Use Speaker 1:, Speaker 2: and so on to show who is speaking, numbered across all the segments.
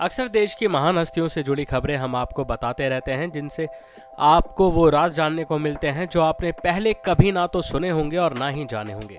Speaker 1: अक्सर देश की महान हस्तियों से जुड़ी खबरें हम आपको बताते रहते हैं, जिनसे आपको वो राज जानने को मिलते हैं जो आपने पहले कभी ना तो सुने होंगे और ना ही जाने होंगे।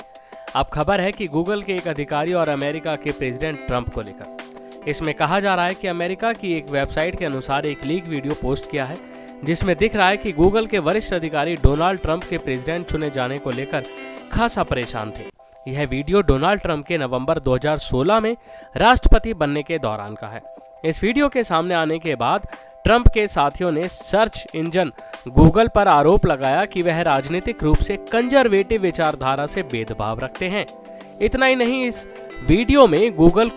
Speaker 1: अब खबर है कि गूगल के एक अधिकारी और अमेरिका के प्रेसिडेंट ट्रंप को लेकर। इसमें कहा जा रहा है कि अमेरिका की एक वेबसाइट के अनुसार एक लीक वीडियो पोस्ट किया है, जिसमें दिख रहा है कि गूगल के वरिष्ठ अधिकारी डोनाल्ड ट्रंप के प्रेसिडेंट चुने जाने को लेकर खासा परेशान थे। यह वीडियो डोनाल्ड ट्रंप के नवंबर 2016 में राष्ट्रपति बनने के दौरान का है। इस वीडियो के सामने आने के बाद ट्रंप के साथियों ने सर्च इंजन गूगल पर आरोप लगाया कि वह राजनीतिक रूप से कंजर्वेटिव विचारधारा से भेदभाव रखते हैं। इतना ही नहीं, इस वीडियो में गूगल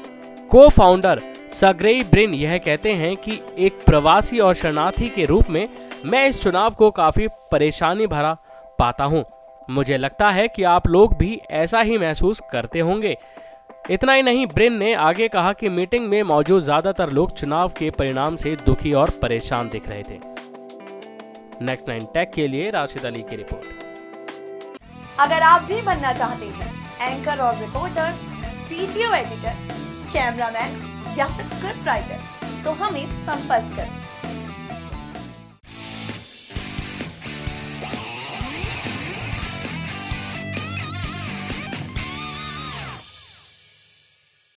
Speaker 1: को फाउंडर सग्रेई ब्रिन यह कहते हैं कि एक प्रवासी और शरणार्थी के रूप में मैं इस चुनाव को काफ़ी परेशानी भरा पाता हूँ। मुझे लगता है कि आप लोग भी ऐसा ही महसूस करते होंगे। इतना ही नहीं, ब्रिन ने आगे कहा कि मीटिंग में मौजूद ज़्यादातर लोग चुनाव के परिणाम से दुखी और परेशान दिख रहे थे। नेक्स्ट नाइन टेक के लिए राशिद अली की रिपोर्ट।
Speaker 2: अगर आप भी बनना चाहते हैं एंकर और रिपोर्टर वीडियो एडिटर कैमरामैन या फिर स्क्रिप्ट राइटर तो हमें संपर्क करें।